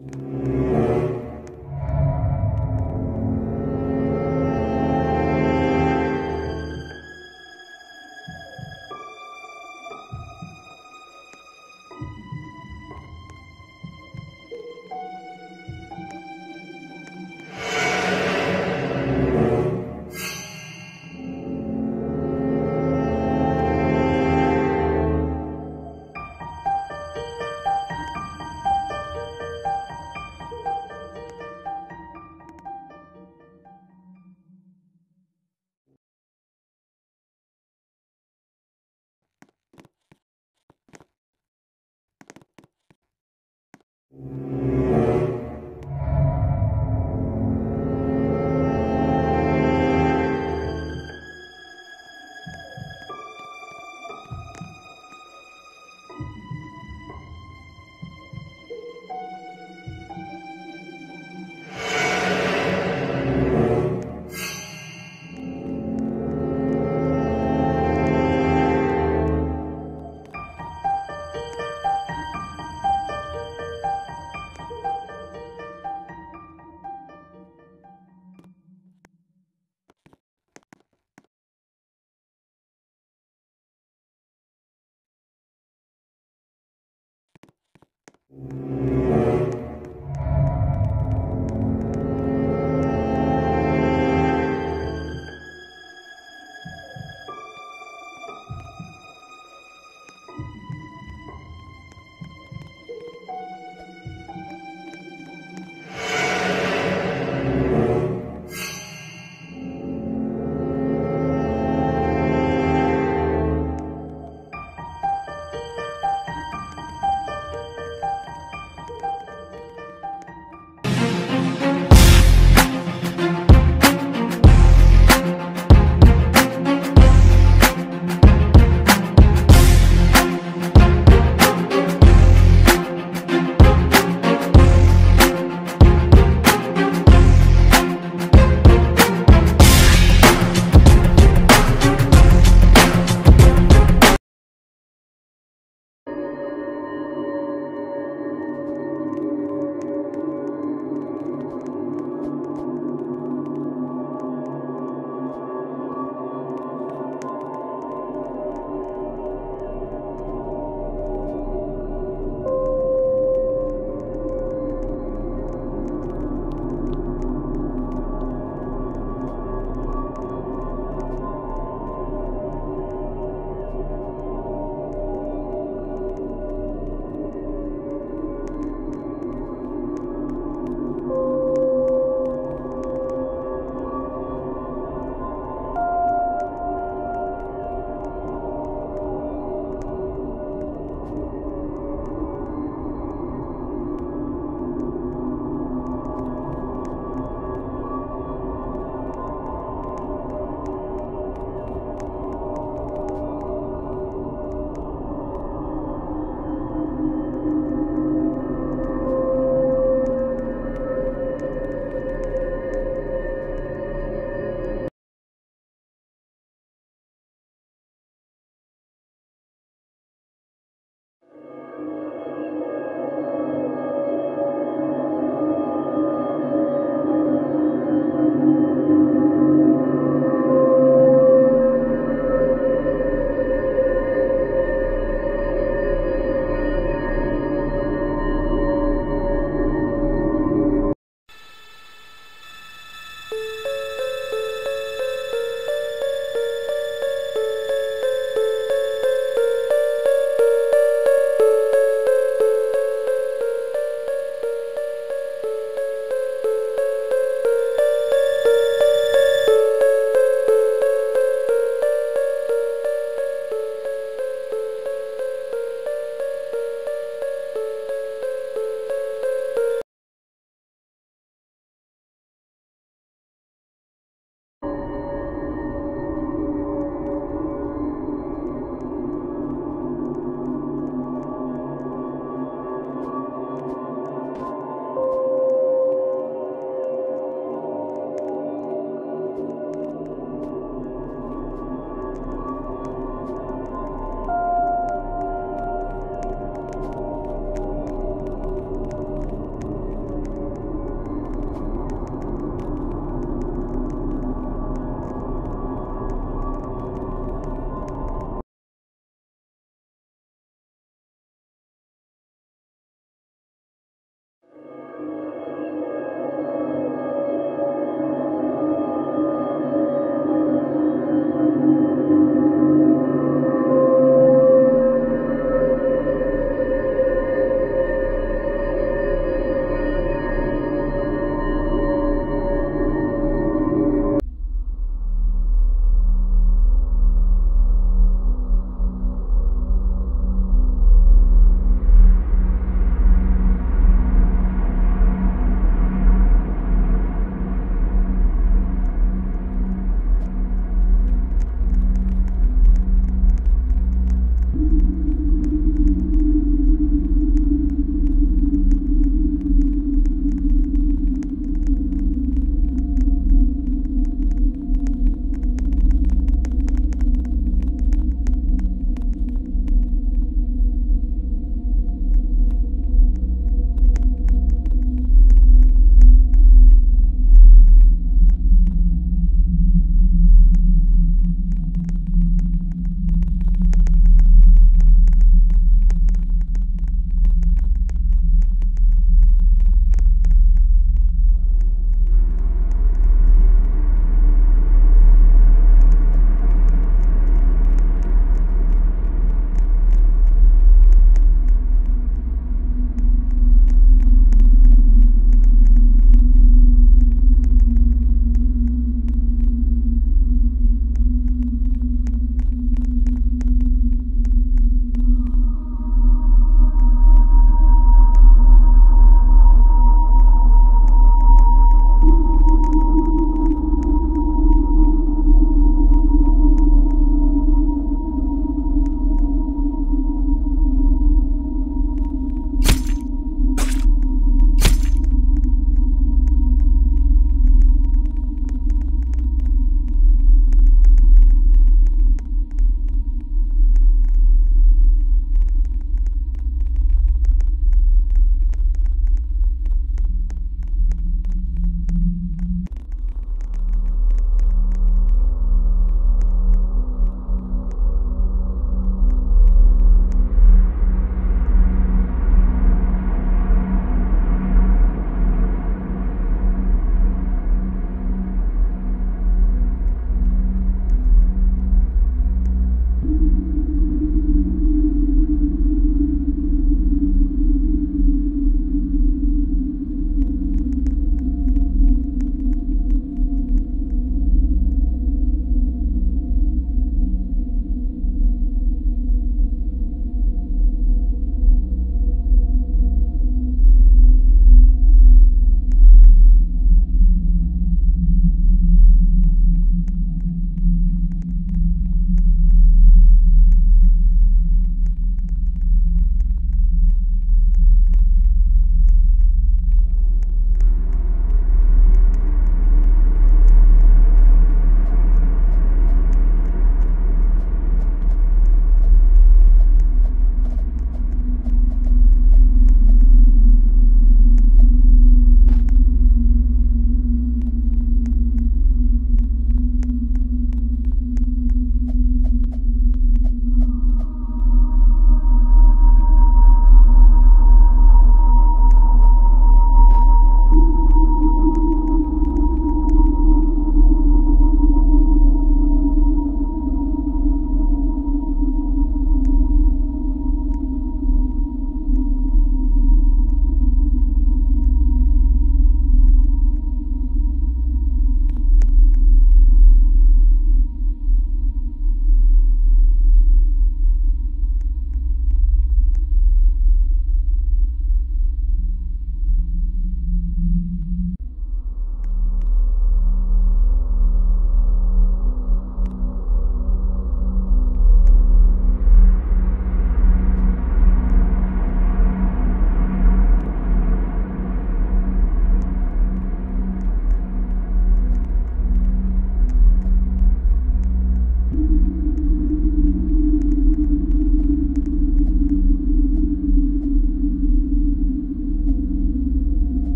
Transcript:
you